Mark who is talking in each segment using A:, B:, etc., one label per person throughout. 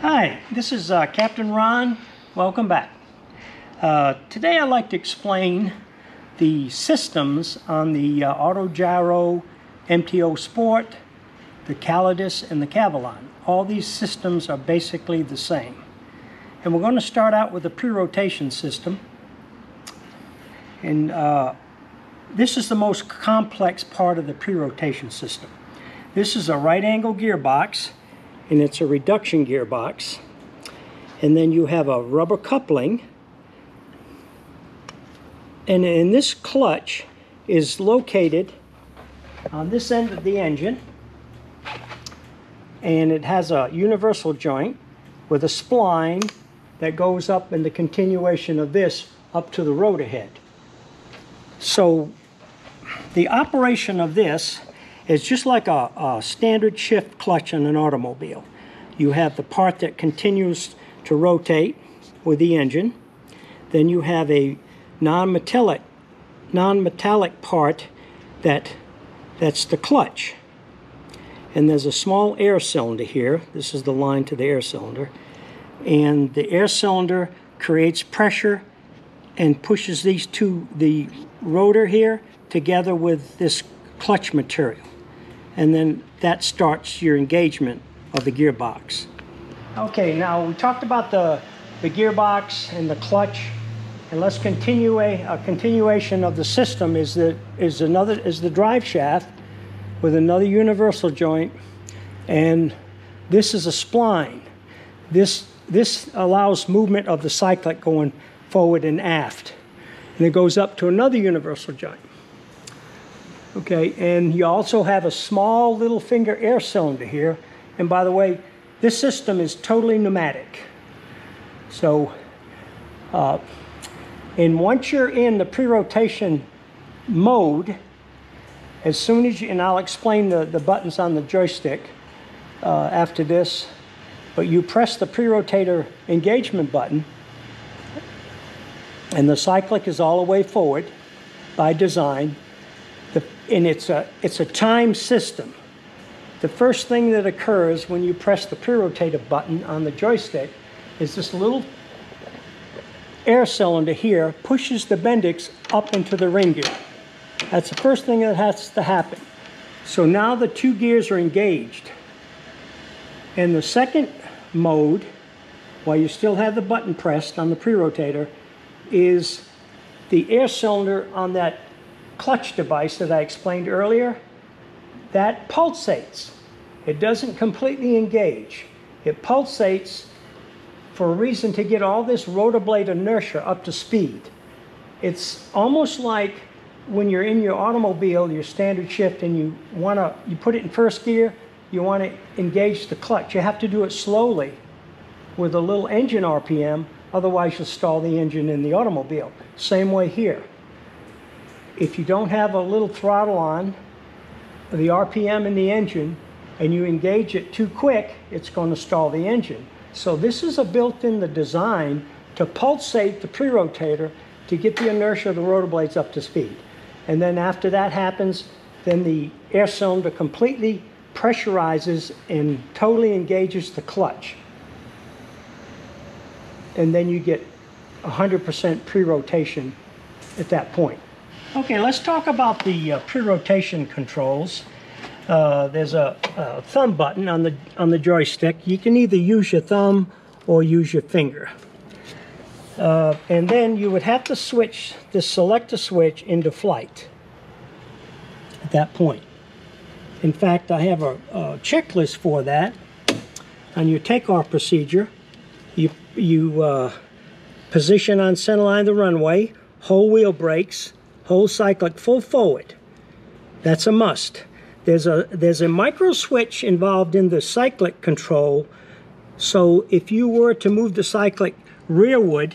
A: Hi, this is uh, Captain Ron. Welcome back. Uh, today I'd like to explain the systems on the uh, Autogyro MTO Sport, the Calidus, and the Cavalon. All these systems are basically the same. And we're going to start out with the pre-rotation system. And uh, this is the most complex part of the pre-rotation system. This is a right angle gearbox and it's a reduction gearbox. And then you have a rubber coupling. And in this clutch is located on this end of the engine. And it has a universal joint with a spline that goes up in the continuation of this up to the rotor head. So the operation of this is just like a, a, standard shift clutch in an automobile. You have the part that continues to rotate with the engine. Then you have a non-metallic non-metallic part that that's the clutch. And there's a small air cylinder here. This is the line to the air cylinder. And the air cylinder creates pressure and pushes these two, the rotor here, together with this clutch material. And then that starts your engagement of the gearbox. Okay, now we talked about the, the gearbox and the clutch. And let's continue a, a continuation of the system is the, is another is the drive shaft with another universal joint. And this is a spline. This, this allows movement of the cyclic going forward and aft. And it goes up to another universal joint. Okay, and you also have a small little finger air cylinder here. And by the way, this system is totally pneumatic. So, uh, and once you're in the pre-rotation mode, as soon as you, and I'll explain the, the buttons on the joystick uh, after this, but you press the pre-rotator engagement button, and the cyclic is all the way forward by design, the, and it's a, it's a time system. The first thing that occurs when you press the pre-rotator button on the joystick is this little air cylinder here pushes the Bendix up into the ring gear. That's the first thing that has to happen. So now the two gears are engaged. And the second mode, while you still have the button pressed on the pre-rotator, is the air cylinder on that clutch device that I explained earlier, that pulsates. It doesn't completely engage. It pulsates for a reason to get all this rotor blade inertia up to speed. It's almost like when you're in your automobile, your standard shift, and you want to, you put it in first gear, you want to engage the clutch. You have to do it slowly with a little engine RPM, otherwise you'll stall the engine in the automobile. Same way here. If you don't have a little throttle on, the RPM in the engine, and you engage it too quick, it's going to stall the engine. So this is a built-in the design to pulsate the pre-rotator to get the inertia of the rotor blades up to speed. And then after that happens, then the air cylinder completely pressurizes and totally engages the clutch. And then you get 100% pre-rotation at that point. Okay, let's talk about the uh, pre-rotation controls. Uh, there's a, a, thumb button on the on the joystick. You can either use your thumb or use your finger. Uh, and then you would have to switch the selector switch into flight at that point. In fact, I have a, a checklist for that. On your takeoff procedure, you, you uh, position on centerline the runway, whole wheel brakes, whole cyclic full forward. That's a must. There's a, there's a micro switch involved in the cyclic control. So if you were to move the cyclic rearward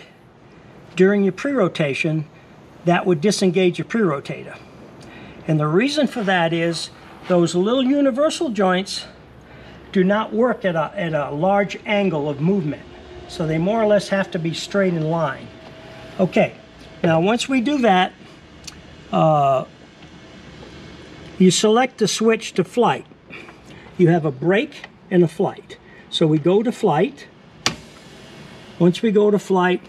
A: during your pre-rotation, that would disengage your pre-rotator. And the reason for that is those little universal joints do not work at a, at a large angle of movement. So they more or less have to be straight in line. Okay, now once we do that, uh, you select the switch to flight. You have a brake and a flight. So we go to flight,
B: Once we go to flight,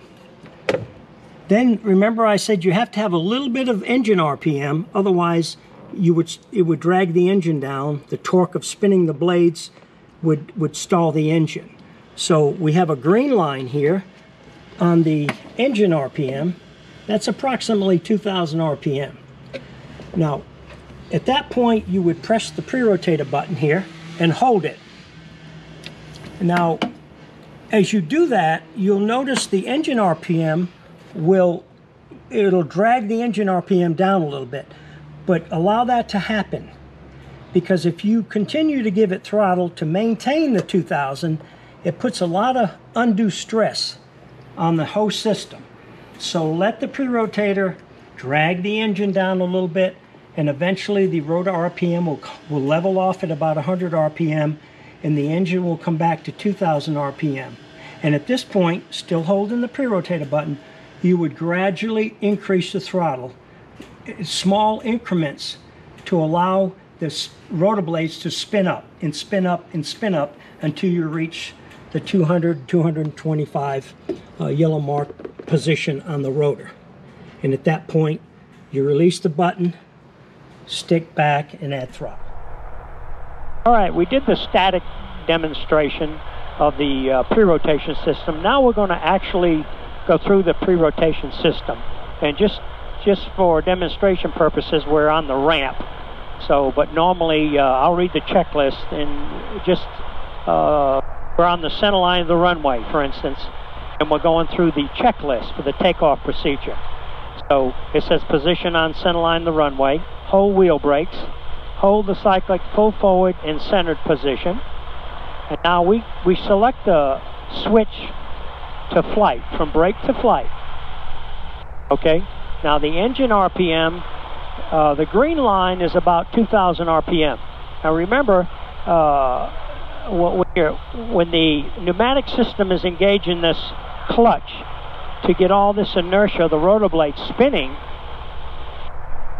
B: then remember I said you have to have a little bit of engine RPM, otherwise you would it would drag the engine down. The torque of spinning the blades would would stall the engine. So we have a green line here on the engine RPM. That's approximately 2000 RPM. Now, at that point you would press the pre-rotator button here and hold it. Now, as you do that, you'll notice the engine RPM will it'll drag the engine RPM down a little bit. But allow that to happen because if you continue to give it throttle to maintain the 2000, it puts a lot of undue stress on the whole system. So let the pre-rotator drag the engine down a little bit and eventually the rotor RPM will, will level off at about 100 RPM and the engine will come back to 2000 RPM. And at this point, still holding the pre-rotator button, you would gradually increase the throttle, small increments to allow the rotor blades to spin up and spin up and spin up until you reach the 200, 225 uh, yellow mark position on the rotor. And at that point, you release the button, stick back, and add throttle. All right, we did the static demonstration of the uh, pre-rotation system. Now we're going to actually go through the pre-rotation system. And just just for demonstration purposes, we're on the ramp. So, but normally uh, I'll read the checklist and just uh, we're on the center line of the runway, for instance, and we're going through the checklist for the takeoff procedure. So it says position on center line the runway, hold wheel brakes, hold the cyclic full forward in centered position. And now we, we select the switch to flight, from brake to flight. Okay, now the engine RPM, uh, the green line is about 2,000 RPM. Now remember, uh, when the pneumatic system is engaged in this clutch to get all this inertia, of the rotor blade spinning,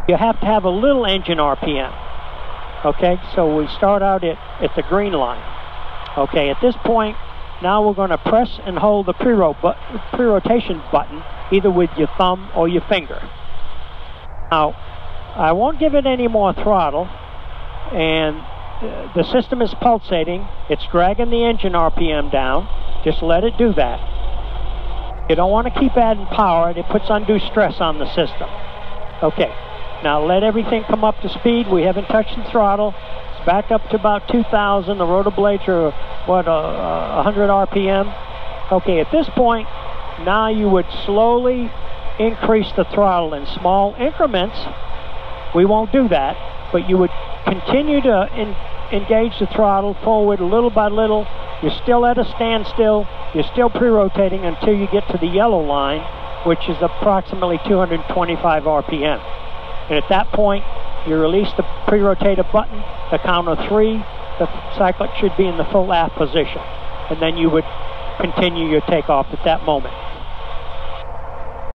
B: you have to have a little engine RPM. Okay, so we start out at, at the green line. Okay, at this point, now we're going to press and hold the pre-rotation button either with your thumb or your finger. Now, I won't give it any more throttle and the system is pulsating. It's dragging the engine RPM down. Just let it do that. You don't want to keep adding power. It puts undue stress on the system. Okay, now let everything come up to speed. We haven't touched the throttle It's back up to about 2,000. The rotor blades are, what, uh, 100 RPM. Okay, at this point, now you would slowly increase the throttle in small increments. We won't do that, but you would continue to in, engage the throttle forward little by little. You're still at a standstill. You're still pre-rotating until you get to the yellow line, which is approximately 225 RPM. And at that point, you release the pre-rotator button, the count of three, the cyclic should be in the full aft position. And then you would continue your takeoff at that moment.